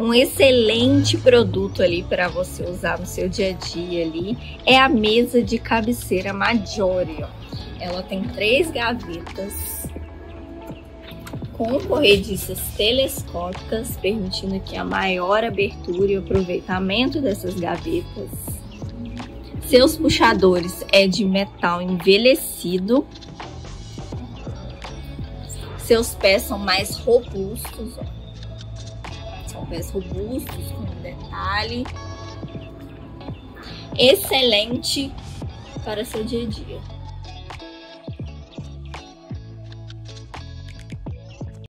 um excelente produto ali para você usar no seu dia a dia ali é a mesa de cabeceira Maggiore. Ela tem três gavetas com corrediças telescópicas, permitindo aqui a maior abertura e aproveitamento dessas gavetas. Seus puxadores é de metal envelhecido. Seus pés são mais robustos, ó pés robustos, com detalhe. Excelente para seu dia a dia.